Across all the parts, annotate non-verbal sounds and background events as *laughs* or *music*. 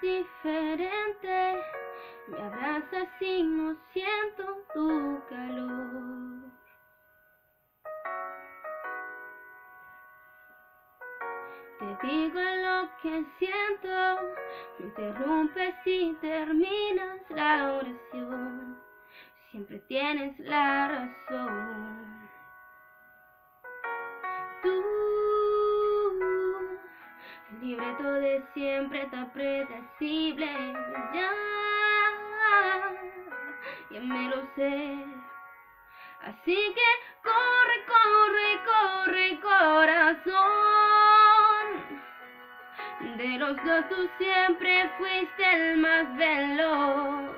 diferente. Me abrazas y no siento tu calor. Te digo lo que siento, me interrumpes y terminas la oración. Siempre tienes la razón. Tú, libreto de siempre tan predecible, ya, ya me lo sé. Así que corre, corre, corre, corazón. De los dos tú siempre fuiste el más veloz.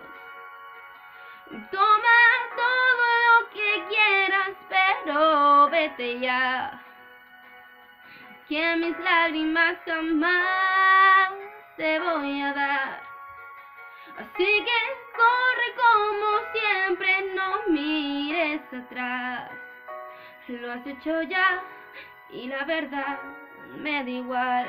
Toma todo lo que quieras, pero vete ya. Que mis lágrimas jamás te voy a dar. Así que corre como siempre, no mires atrás. Lo has hecho ya y la verdad me da igual.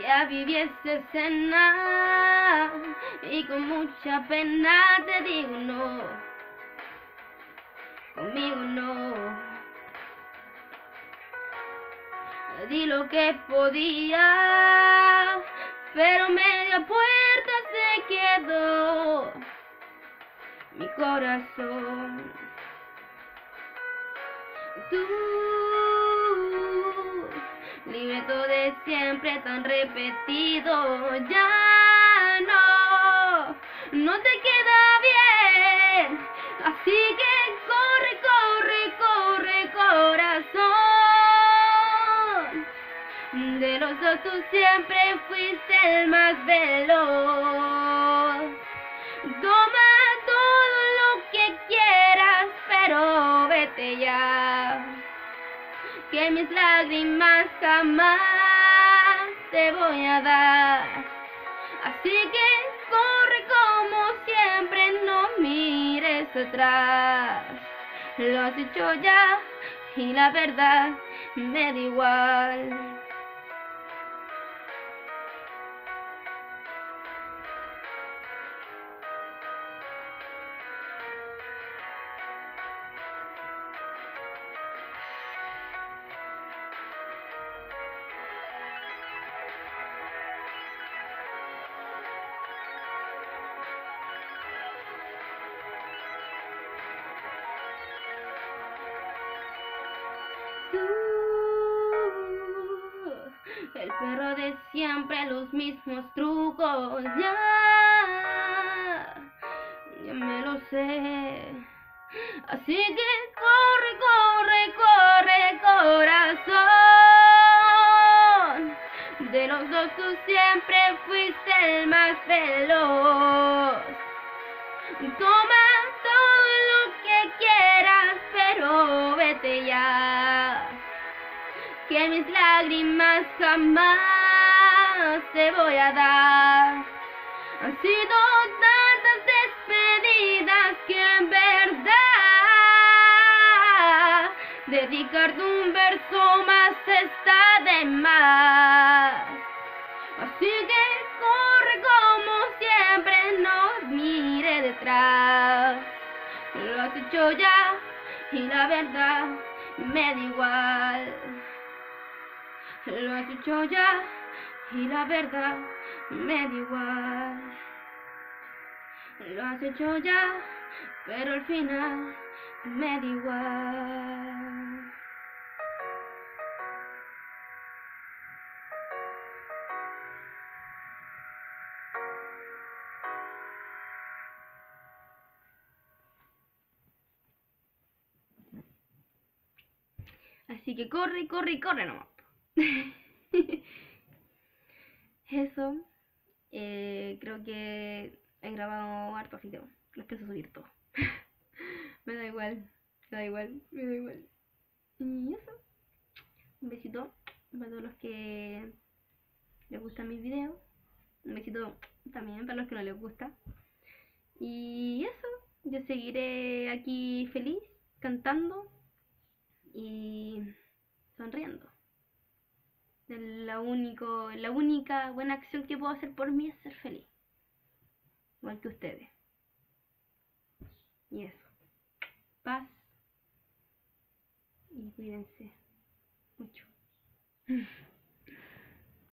Ya viví esa escena y con mucha pena te digo no, conmigo no. Di lo que podía, pero media puerta se quedó mi corazón. Tú libreto de siempre tan repetido, ya no, no te queda bien, así que corre, corre, corre, corazón. De los dos tú siempre fuiste el más veloz. Que mis lágrimas jamás te voy a dar. Así que corre como siempre, no mires atrás. Lo has hecho ya y la verdad me da igual. Tú, el perro de siempre, los mismos trucos, ya, ya me lo sé. Así que corre, corre, corre, corazón. De los dos tú siempre fuiste el más veloz. Mis lágrimas jamás te voy a dar. Han sido tantas despedidas que en verdad dedicarte un verso más está de más. Así que corre como siempre, no mire detrás. Lo has hecho ya y la verdad me da igual. Lo has hecho ya y la verdad me da igual. Lo has hecho ya, pero al final me da igual. Así que corre, corre, corre nomás. *laughs* Eso. eh, creo que he grabado hartos videos. Los pienso subir todo. *laughs* me da igual. Me da igual. Me da igual. Y eso. Un besito para todos los que les gustan mis videos. Un besito también para los que no les gusta. Y eso, yo seguiré aquí feliz, cantando y sonriendo. La, único, la única buena acción que puedo hacer por mí es ser feliz. Igual que ustedes. Y eso. Paz. Y cuídense mucho. *laughs*